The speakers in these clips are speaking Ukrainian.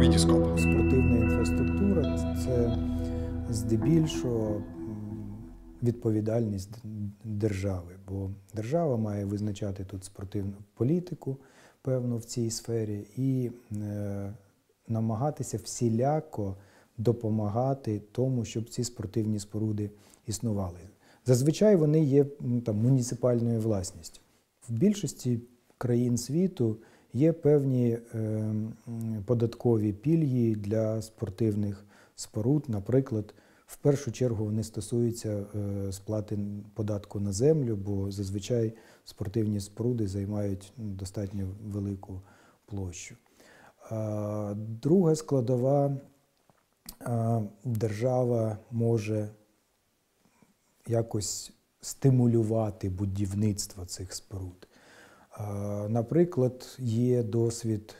Вітіскоп. Спортивна інфраструктура це здебільшого відповідальність держави, бо держава має визначати тут спортивну політику, певно, в цій сфері, і е, намагатися всіляко допомагати тому, щоб ці спортивні споруди існували. Зазвичай вони є там, муніципальною власністю. В більшості країн світу є певні е, податкові пільги для спортивних споруд. Наприклад, в першу чергу вони стосуються е, сплати податку на землю, бо зазвичай спортивні споруди займають достатньо велику площу. Друга складова держава може якось стимулювати будівництво цих споруд. Наприклад, є досвід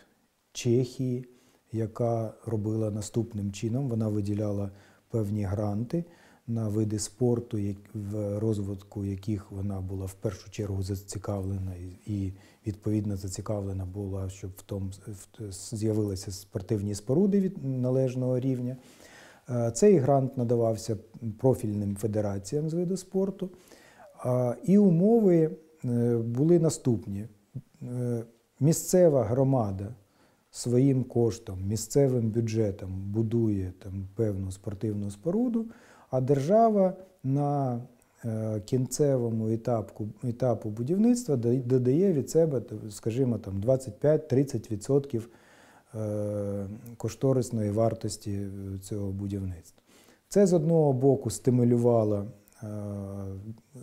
Чехії, яка робила наступним чином. Вона виділяла певні гранти на види спорту, в розвитку яких вона була в першу чергу зацікавлена, і- відповідно зацікавлена була, щоб в тому з'явилися спортивні споруди від належного рівня. Цей грант надавався профільним федераціям з виду спорту. І умови були наступні: Е, місцева громада своїм коштом, місцевим бюджетом будує там певну спортивну споруду, а держава на е, кінцевому етапку, етапу будівництва додає від себе, скажімо, там 25-30% е, кошторисної вартості е, цього будівництва. Це з одного боку стимулювало е,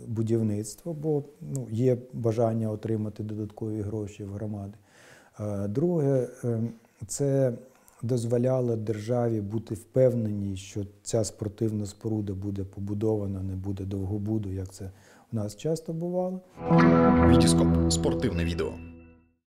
будівництво, бо ну, є бажання отримати додаткові гроші в громади. Е, Друге, е, це дозволяло державі бути впевненій, що ця спортивна споруда буде побудована, не буде довгобуду, як це у нас часто бувало. Вітіскоп. Спортивне відео.